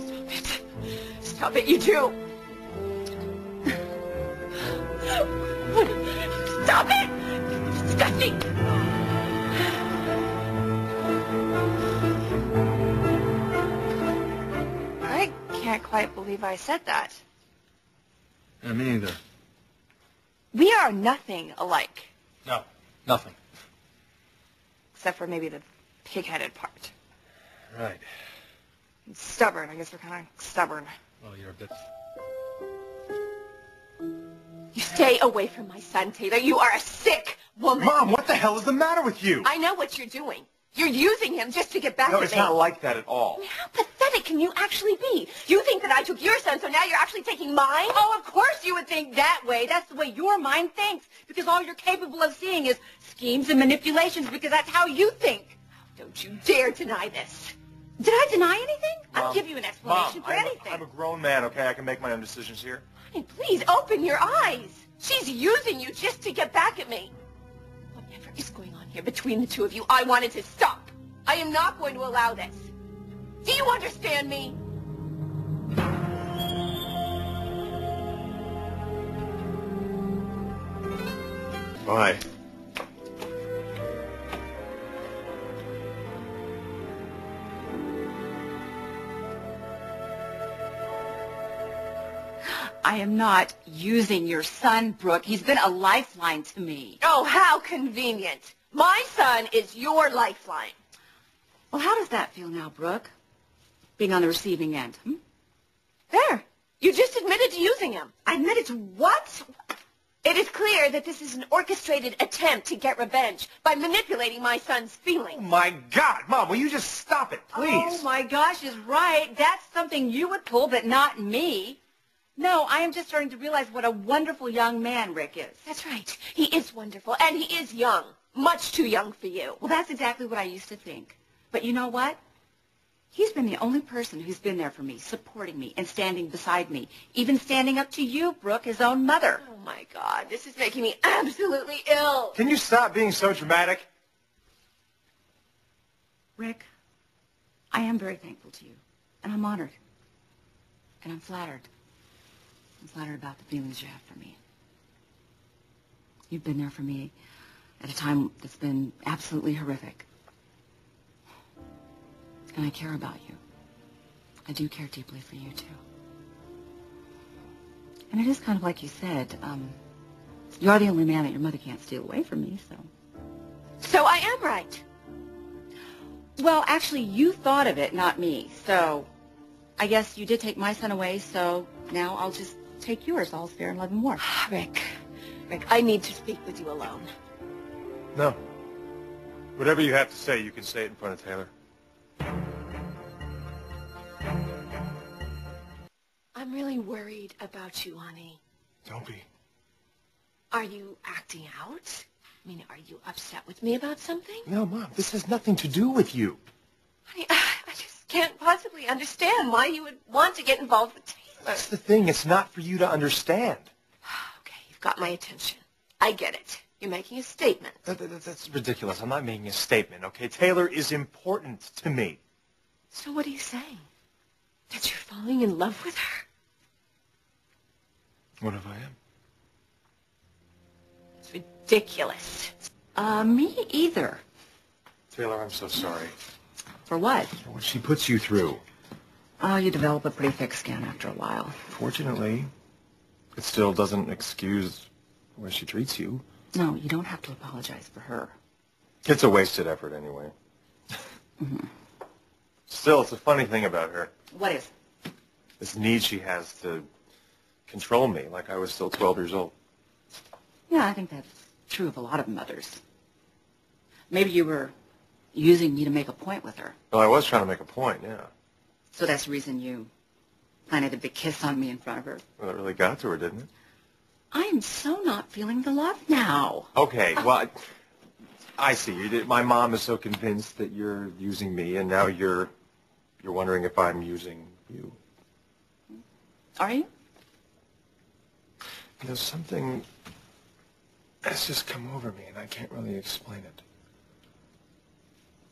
Stop it. Stop it, you two. Stop it! It's disgusting! I can't quite believe I said that. Yeah, me neither. We are nothing alike, No, nothing. except for maybe the pig-headed part. Right. And stubborn. I guess we're kind of stubborn. Well, you're a bit... You stay away from my son, Taylor. You are a sick woman. Mom, what the hell is the matter with you? I know what you're doing. You're using him just to get back no, at me. No, it's not like that at all. I mean, how pathetic can you actually be? You think that I took your son, so now you're actually taking mine? Oh, of course you would think that way. That's the way your mind thinks. Because all you're capable of seeing is schemes and manipulations because that's how you think. Don't you dare deny this. Did I deny anything? I'll give you an Mom, explanation for I'm, anything. A, I'm a grown man, okay? I can make my own decisions here. Honey, please open your eyes. She's using you just to get back at me. Whatever is going on here between the two of you, I want it to stop. I am not going to allow this. Do you understand me? Bye. I am not using your son, Brooke. He's been a lifeline to me. Oh, how convenient. My son is your lifeline. Well, how does that feel now, Brooke? Being on the receiving end, hmm? There. You just admitted to using him. I admitted to what? It is clear that this is an orchestrated attempt to get revenge by manipulating my son's feelings. Oh, feelings. my God. Mom, will you just stop it, please? Oh, my gosh, is right. That's something you would pull, but not me. No, I am just starting to realize what a wonderful young man Rick is. That's right. He is wonderful, and he is young. Much too young for you. Well, that's exactly what I used to think. But you know what? He's been the only person who's been there for me, supporting me, and standing beside me, even standing up to you, Brooke, his own mother. Oh, my God. This is making me absolutely ill. Can you stop being so dramatic? Rick, I am very thankful to you, and I'm honored, and I'm flattered. I'm flattered about the feelings you have for me. You've been there for me at a time that's been absolutely horrific. And I care about you. I do care deeply for you, too. And it is kind of like you said, um, you are the only man that your mother can't steal away from me, so... So I am right. Well, actually, you thought of it, not me. So I guess you did take my son away, so now I'll just take yours. All's fair in love and war. Ah, Rick, Rick, I need to speak with you alone. No. Whatever you have to say, you can say it in front of Taylor. I'm really worried about you, honey. Don't be. Are you acting out? I mean, are you upset with me about something? No, Mom, this has nothing to do with you. Honey, I just can't possibly understand why you would want to get involved with Taylor. That's the thing. It's not for you to understand. Okay, you've got my attention. I get it. You're making a statement. That- that- that's ridiculous. I'm not making a statement, okay? Taylor is important to me. So what are you saying? That you're falling in love with her? What if I am? It's ridiculous. Uh, me either. Taylor, I'm so sorry. For what? For what she puts you through. Oh, you develop a pretty thick skin after a while. Fortunately, it still doesn't excuse where she treats you. No, you don't have to apologize for her. It's a wasted effort anyway. Mm-hmm. Still, it's a funny thing about her. What is? This need she has to control me like I was still 12 years old. Yeah, I think that's true of a lot of mothers. Maybe you were using me to make a point with her. Well, I was trying to make a point, yeah. So that's the reason you planted a big kiss on me in front of her. Well, it really got to her, didn't it? I am so not feeling the love now. Okay, well, I, I see. My mom is so convinced that you're using me, and now you're you're wondering if I'm using you. Are you? You know, something has just come over me, and I can't really explain it.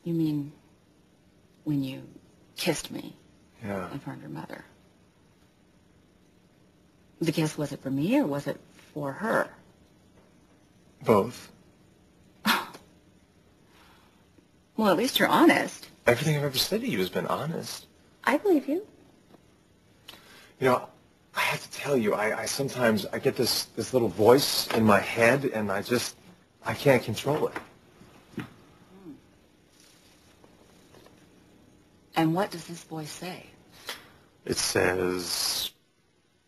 You mean when you kissed me Yeah. in front of your mother. The kiss, was it for me or was it for her? Both. Well, at least you're honest. Everything I've ever said to you has been honest. I believe you. You know, I have to tell you, I, I sometimes I get this this little voice in my head, and I just I can't control it. And what does this voice say? It says,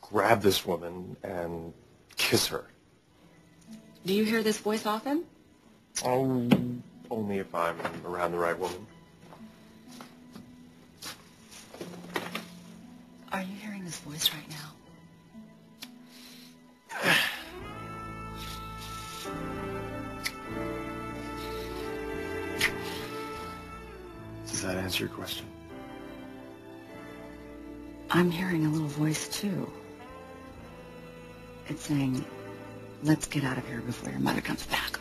grab this woman and kiss her. Do you hear this voice often? Oh, only if I'm around the right woman. Are you hearing this voice right now? Does that answer your question? I'm hearing a little voice too. It's saying, let's get out of here before your mother comes back.